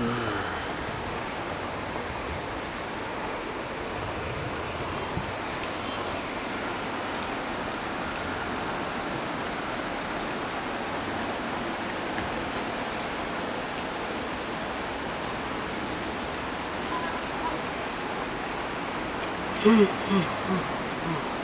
うん。うん。うん。